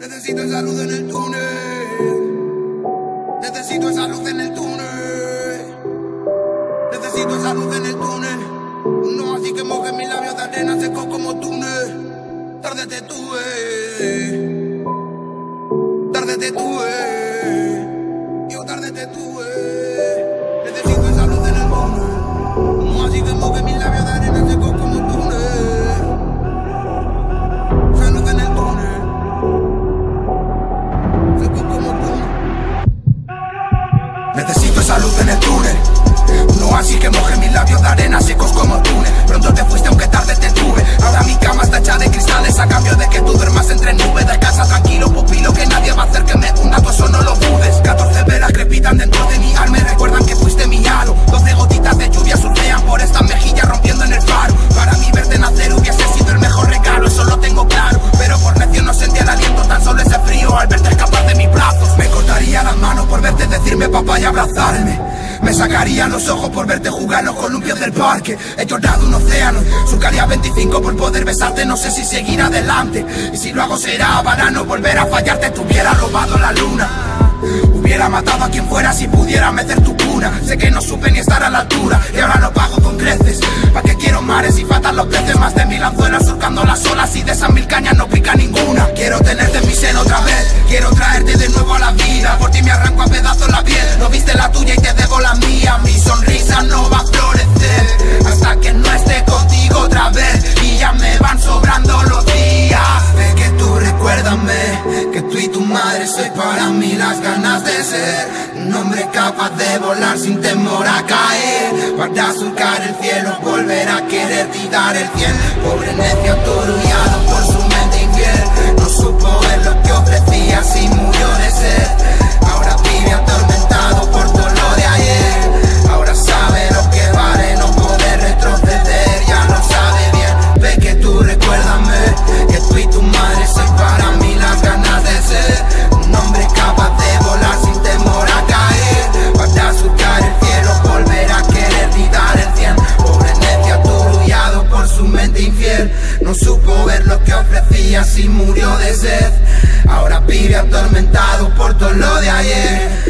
Necesito esa luz en el túnel. Necesito esa luz en el túnel. Necesito esa luz en el túnel. No así que moje mis labios de arena seco como túnel. Tarde te tuve. Tarde te tuve. Necesito esa luz en el túnel. No así que moje mis labios de arena secos como túnel. Pronto te fuiste Me sacaría los ojos por verte jugar los columpios del parque. He llorado un océano, surcaría 25 por poder besarte. No sé si seguir adelante. Y si lo hago será para no volver a fallarte. Te hubiera robado la luna. Hubiera matado a quien fuera si pudiera meter tu cuna. Sé que no supe ni estar a la altura y ahora lo pago con creces. ¿Pa' qué quiero mares y faltan los peces? Más de mil anzuelas surcando las olas y de esas mil cañas no pica ninguna. Quiero tenerte en mi seno otra vez. Quiero traerte de nuevo para mí las ganas de ser un hombre capaz de volar sin temor a caer. Para surcar el cielo, volver a quererte y dar el cielo. Pobre necio aturullado por su mente infiel. No supo supo ver lo que ofrecía y murió de sed. Ahora vive atormentado por todo lo de ayer.